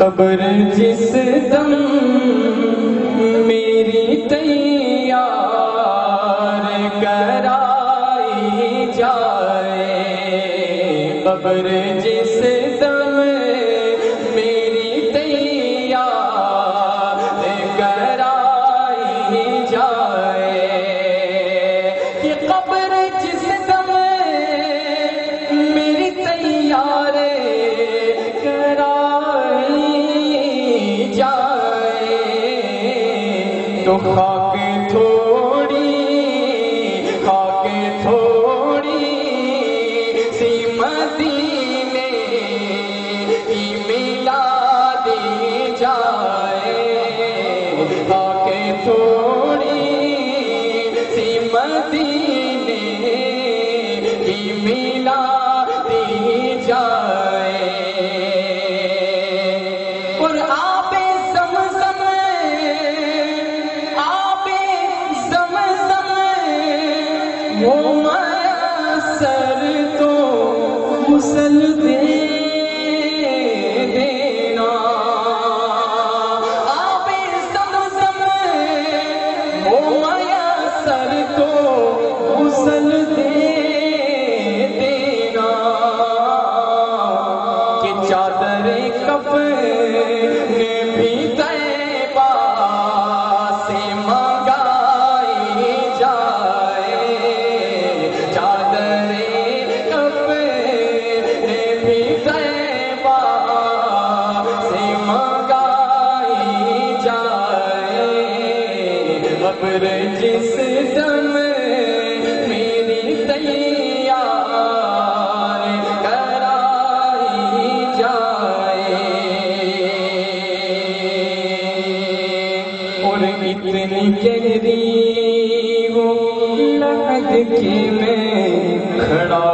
Cover जिस दम मेरी तैयार कराई जाए कबर जिस तो थोड़ी, खाक थोड़ी सी मदीने की जाए। खाक थोड़ी सी मदीने की मिला दी जाए। वो मयसर तो मुसल दे देना। आबे समसम वो मयसर तो मुसल दे देना। कि चादर कफने खबर जिस दम मेरी तैयार कराई जाए। और इतनी गहरी वो लहद के मैं खड़ा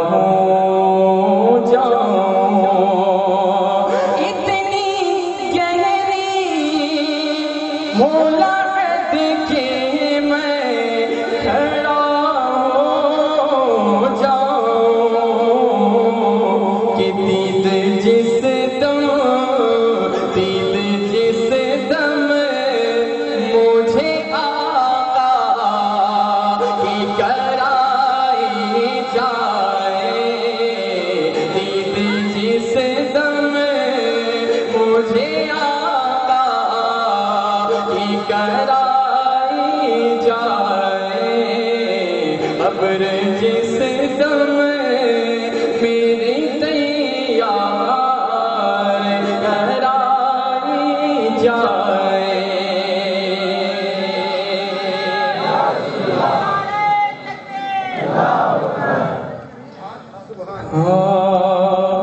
खबर जिस दम मेरी तैयार कराई जाए।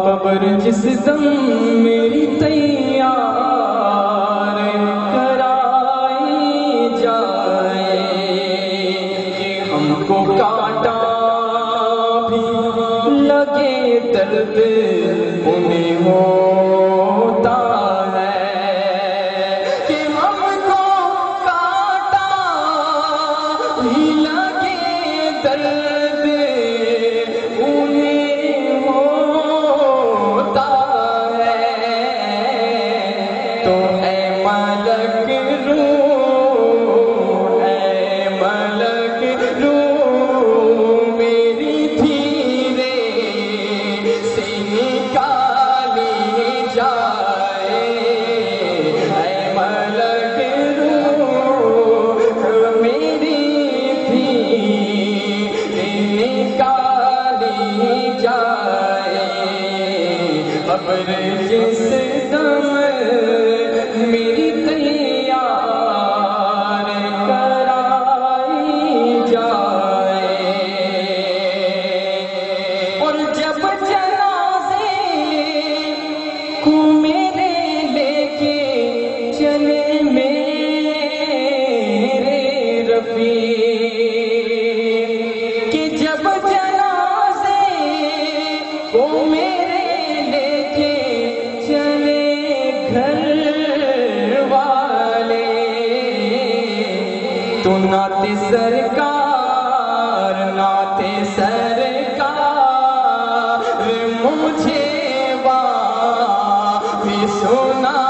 खबर जिस दम मेरी हमको काटा भी लगे दर्द उन्हें होता जिस दम मेरी घर वाले। तो नाते सरकार नाते सरकार मुझे वाह सुना।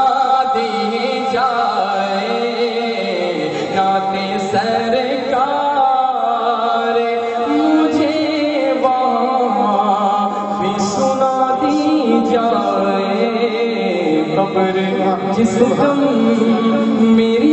जिस तुम मेरी